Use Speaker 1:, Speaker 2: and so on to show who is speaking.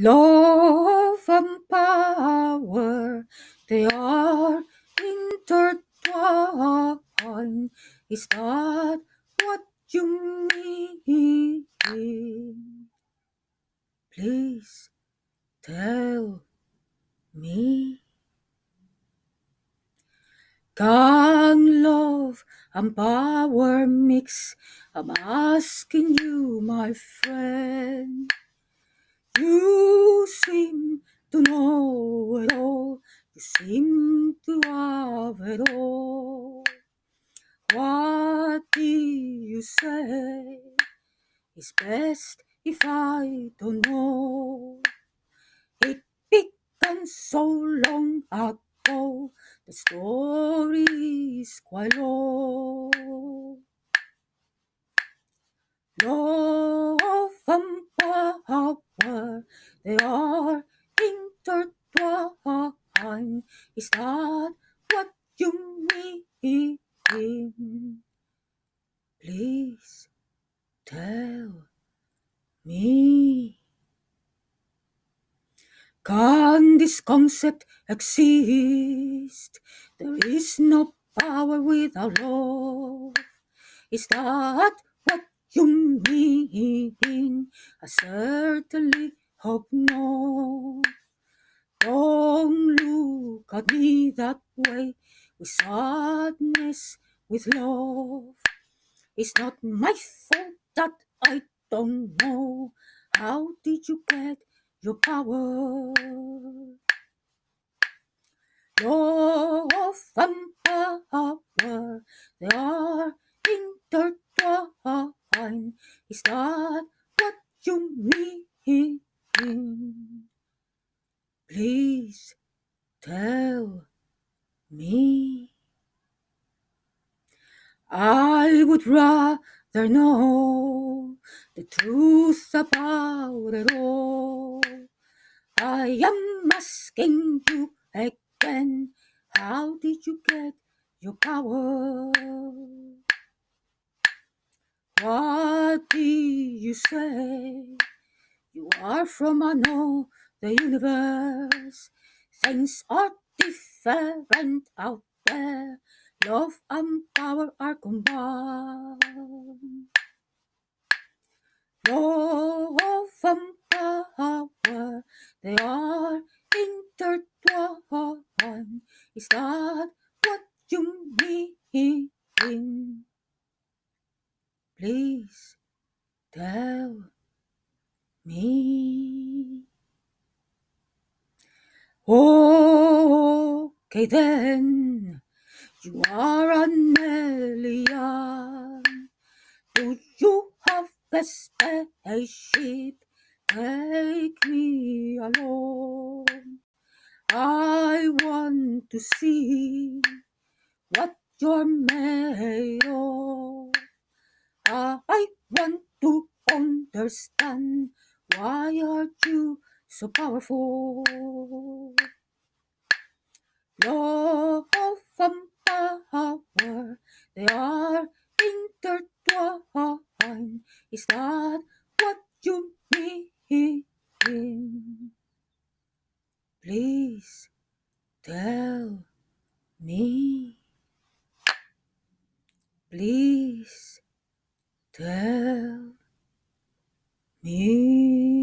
Speaker 1: Love and power, they are intertwined. Is that what you mean? Please tell me. Can love and power mix? I'm asking you, my friend. You seem to know it all. You seem to have it all. What do you say? It's best if I don't know. It began so long ago. The story is quite long. Love and power, they are intertwined. Is that what you mean? Please tell me. Can this concept exist? There is no power without love. Is that what you mean? I certainly hope not. Don't look at me that way with sadness, with love. It's not my fault that I don't know. How did you get your power? Love and power, they are intertwined. Is that what you mean? Please tell me. I would rather know the truth about it all. I am asking you again, how did you get your power? What do you say? You are from another universe. Things are different out there. Love and power are combined. Love and power, they are intertwined. Is that what you mean? Please tell me. Okay then, you are an alien. Do you have a spaceship? Take me along. I want to see what you're made of. I want to understand why are you so powerful? Love and power, they are intertwined. Is that what you mean? Please tell me. Please tell me.